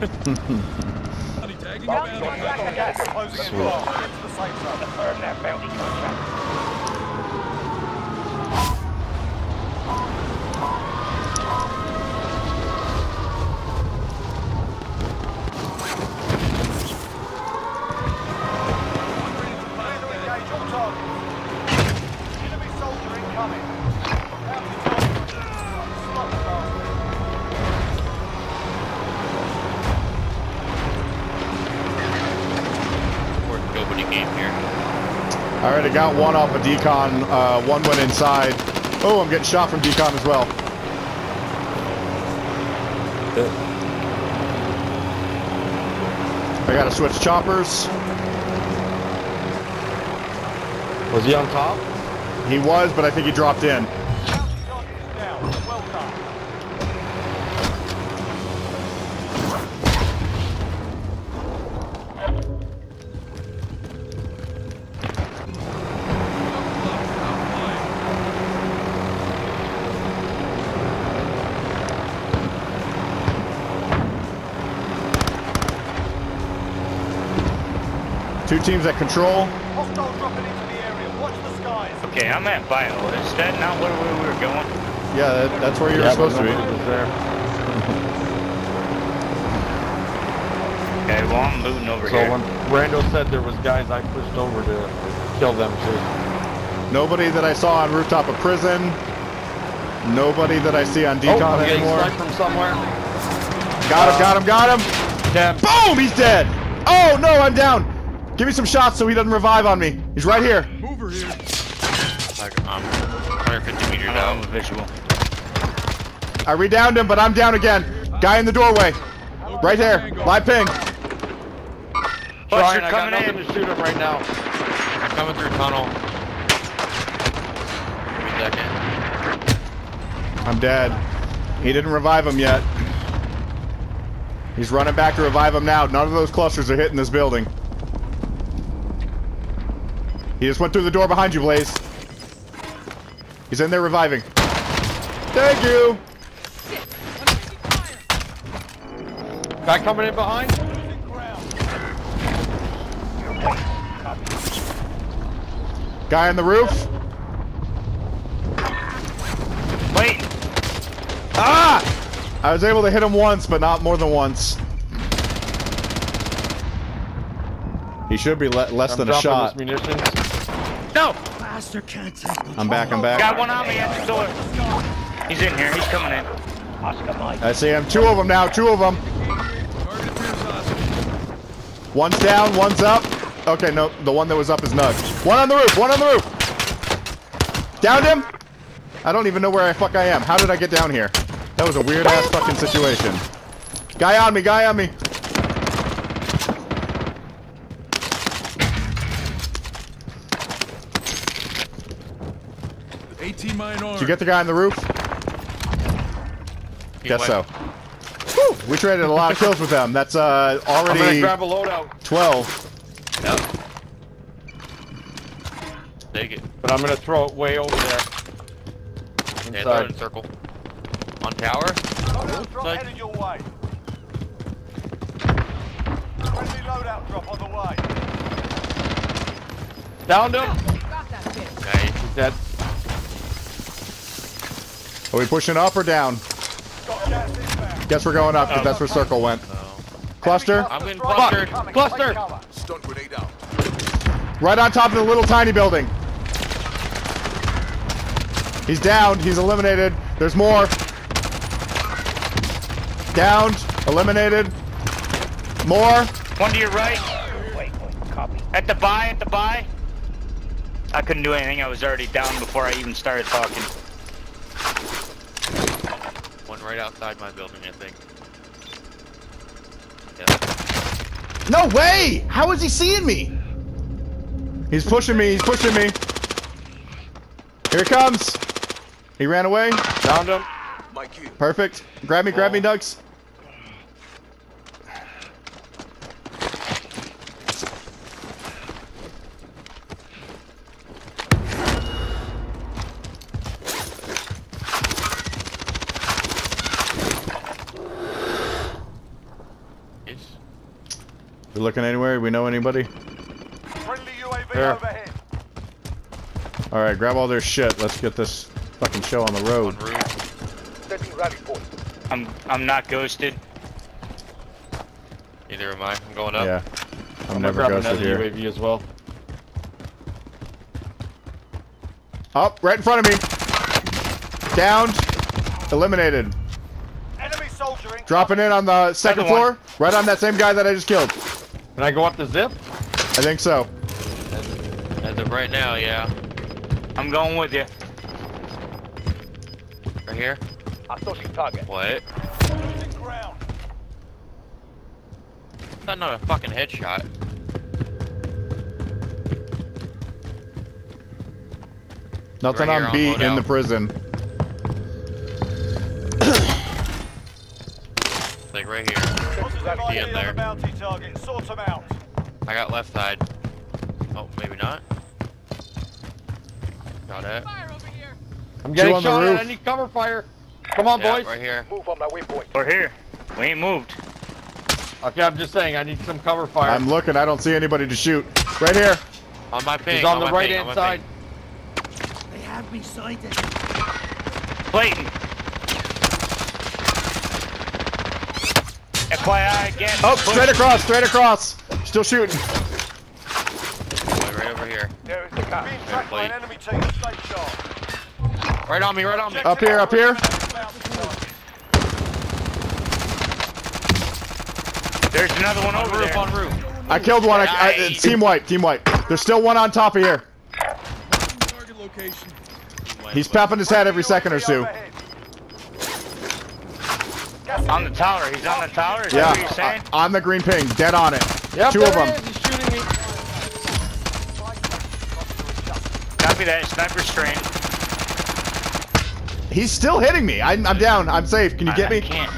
Or right, I got one off of decon. Uh, one went inside. Oh, I'm getting shot from decon as well. I gotta switch choppers. Was he on top? He was, but I think he dropped in. Two teams at control. Okay, I'm at Bio. Is that not where we were going? Yeah, that, that's where you were Yeah, but supposed to be. there. Okay, well I'm looting over So here. when Rando said there was guys, I pushed over to kill them too. Nobody that I saw on rooftop of prison. Nobody that I see on Oh, decon I'm getting anymore. sniped from somewhere. Got him, got him, got him. Damn. Boom! He's dead. Oh no, I'm down. Give me some shots so he doesn't revive on me. He's right here. Like, um, I'm 150 meters I'm a visual. I redowned him, but I'm down again. Guy in the doorway. Right here. Live ping. Buster Brian, I got coming nothing in. to shoot him right now. I'm coming through tunnel. Give me a second. I'm dead. He didn't revive him yet. He's running back to revive him now. None of those clusters are hitting this building. He just went through the door behind you, Blaze. He's in there reviving. Thank you. Guy coming in behind. Guy on the roof. Wait, Ah! I was able to hit him once, but not more than once. He should be le less I'm than a shot. this munitions. No! I'm back, I'm back. Got one on me at the door. He's in here. He's coming in. I see him. Two of them now, two of them. One's down, one's up. Okay, no, the one that was up is Nug. One on the roof, one on the roof. Downed him. I don't even know where I fuck I am. How did I get down here? That was a weird ass fucking situation. Guy on me, guy on me. Did you get the guy on the roof? He Guess went- so. Whew, we traded a lot of kills with them. That's uh, I'm gonna already grab a loadout, 12. Yep. Take it. but I'm gonna throw it way over there. Yeah, throw it in Inside. circle. On tower? Drop headed your way. Friendly loadout drop on the way. Downed him. Okay. He's dead. Are we pushing up or down? Got. Guess we're going up because that's where circle went. Cluster, I'm getting Fuck. clustered. Cluster. take grenade out. right on top of the little tiny building. He's down. He's eliminated. There's more. Downed. Eliminated. More. One to your right. Wait, wait, copy. At the buy, at the buy. I couldn't do anything. I was already down before I even started talking. One right outside my building, I think. Yeah. No way! How is he seeing me? He's pushing me. He's pushing me. Here he comes. He ran away. Found him. Perfect. Grab me, grab me, oh. Nugs. We looking anywhere? We know anybody? Friendly UAV Here. overhead. All right, grab all their shit. Let's get this fucking show on the road. roof. Setting rally point. I'm I'm not ghosted. Neither am I. I'm going up. Yeah, I'm, I'm never grabbing ghosted another here. UAV as well. Up, right in front of me. Downed, eliminated. Enemy soldiering. Dropping in on the second Another floor, right on that same guy that I just killed. Can I go up the zip? I think so. As of right now, yeah. I'm going with you. Right here. i Associate target. What? Losing ground. That's not a fucking headshot. Nothing Right here on on beat in the prison. Be ID in there. the bounty target. Sort them out. I got left side. Oh, maybe not. Got it. I'm getting on the shot at. roof. I need cover fire. Come on, Yeah, boys. right here. Move on my waypoint. We're here. We ain't moved. Okay, I'm just saying I need some cover fire. I'm looking. I don't see anybody to shoot. Right here. On my ping. He's on the right ping, hand on my side. ping. Clayton. FYI again. Oh, push. straight across, straight across. Still shooting. Wait, right over here. There is the cat. Being tracked by an enemy team. Stay sharp. Right on me, right on me. Up here, up here. There's another one On over roof, there. on roof. I killed one. I, I, team white, team white. There's still one on top of here. He's popping his head every second or two. Overhead. On the tower. He's on the tower. Is Yeah, that what you're saying? uh, on the green ping, dead on it. Yep, Two of them. is. He's shooting me. Copy that. Sniper strain. He's still hitting me. I'm, I'm down. I'm safe. Can you get I, I me? can't.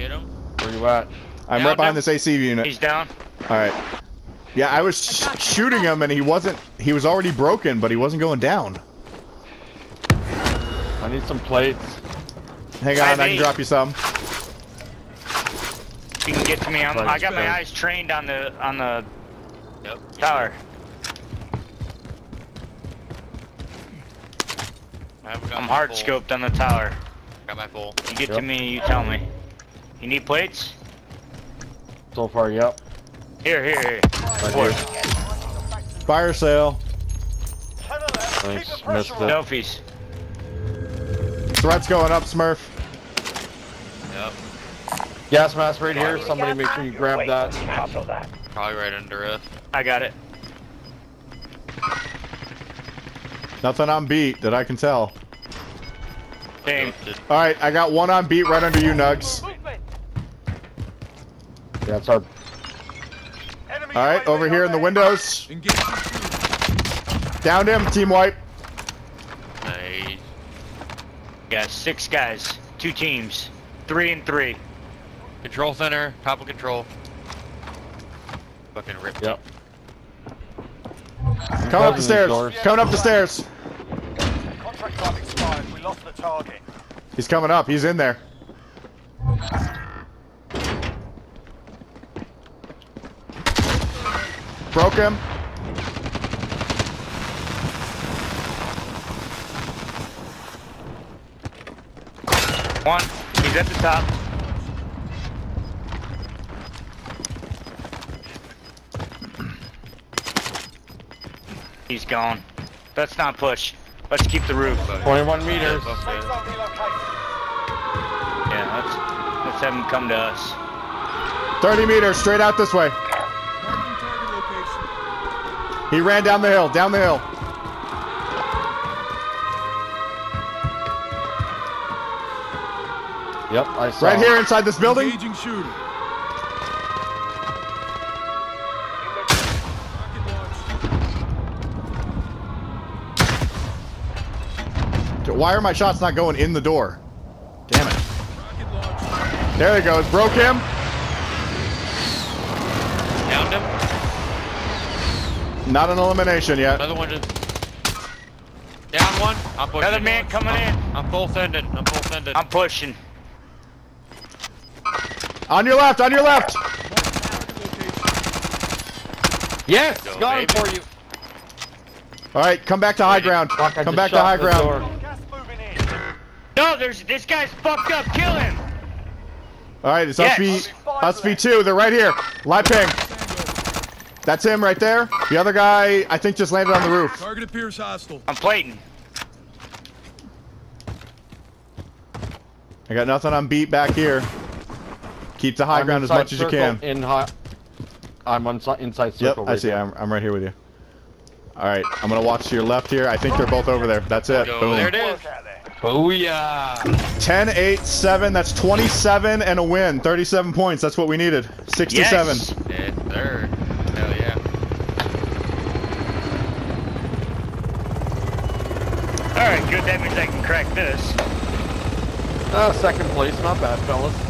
Hit him. Where you at? I'm Down, right behind down. this AC unit. He's down. All right. Yeah, I was sh shooting him and he wasn't. He was already broken, but he wasn't going down. I need some plates. Hang on, I Five can eight. drop you some. You can get to me. I'm, I got my eyes trained on the on the Yep. tower. I haven't got I'm hard full. scoped on the tower. Got my full. You get to Yep. me, you tell me. You need plates? So far, yep. Here, here, here. Right here. Fire sale. Ten. Thanks, Keep the pressure missed on. it. Selfies. Threats going up, Smurf. Yep. Gas mask right here. Somebody make sure you grab that. Probably right under us. I got it. Nothing on beat that I can tell. Same. All right, I got one on beat right under you, Nugs. Yeah, it's our. All right, over here in the windows. Downed him, team wipe. Nice. Got six guys, two teams, three and three. Control center. Top of control. Fucking ripped. Yep. Coming up the stairs. doors. Coming up the stairs. Contract time expired. We lost the target. He's coming up. He's in there. Broke him. One, he's at the top. He's gone. Let's not push. Let's keep the roof. 21 meters. Up Safe there. zone relocated. Yeah, let's let's have him come to us. 30 meters straight out this way. He ran down the hill. Down the hill. Yep, I saw. Right here inside this building. Engaging shooter. Why are my shots not going in the door? Damn it. There he goes. Broke him. Downed him. Not an elimination yet. Another one just. Down one. I'm pushing. Another man coming in. I'm full sending. I'm full sending. I'm pushing. On your left. On your left. Yes, Go, got it baby. for you. All right, come back to high ground. Fuck, Come back to high ground. door. Gas moving in. No, there's this guy's fucked up. Kill him. All right, it's Yes. us V, us V2. They're right here. Live ping. That's him right there. The other guy, I think, just landed on the roof. Target appears hostile. I'm plating. I got nothing on beat back here. Keep the high I'm ground as much as you can. In high. I'm on si- inside Yep, circle. I see. now. I'm, I'm right here with you. All right, I'm gonna watch to your left here. I think they're both over there. That's it. Go, Boom. there it is. Work out there. Booyah! 10, 8, 7. That's 27 and a win. 37 points. That's what we needed. 67. Yes. Yes, sir. Hell yeah. All right, good. That means I can crack this. Uh, second place, not bad, fellas.